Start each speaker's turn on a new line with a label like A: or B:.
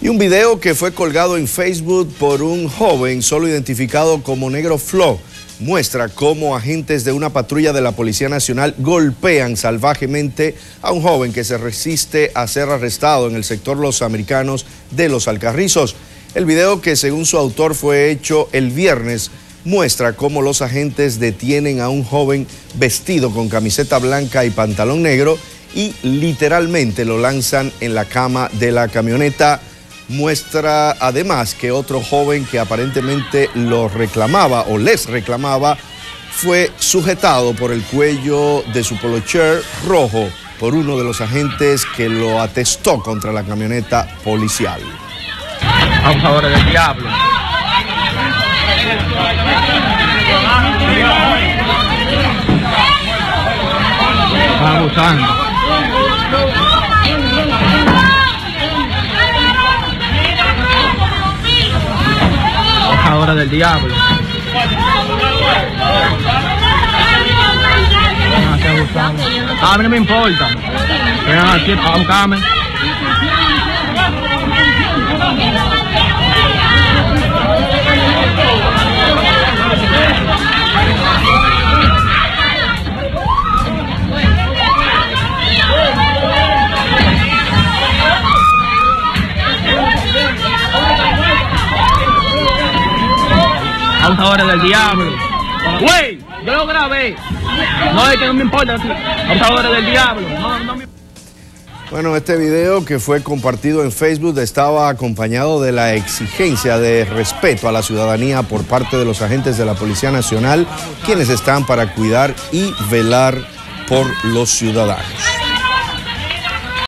A: Y un video que fue colgado en Facebook por un joven solo identificado como Negro Flo muestra cómo agentes de una patrulla de la Policía Nacional golpean salvajemente a un joven que se resiste a ser arrestado en el sector Los Americanos de Los Alcarrizos. El video que según su autor fue hecho el viernes muestra cómo los agentes detienen a un joven vestido con camiseta blanca y pantalón negro y literalmente lo lanzan en la cama de la camioneta muestra además que otro joven que aparentemente lo reclamaba o les reclamaba fue sujetado por el cuello de su polocher rojo por uno de los agentes que lo atestó contra la camioneta policial.
B: Abusadores del diablo. Abusando. Ahora del diablo. A mí no me importa. Vengan aquí a buscarme. Abusadores del diablo. Güey, yo lo grabé. No es que no me importa, abusadores del diablo.
A: Bueno, este video que fue compartido en Facebook estaba acompañado de la exigencia de respeto a la ciudadanía por parte de los agentes de la Policía Nacional, quienes están para cuidar y velar por los ciudadanos.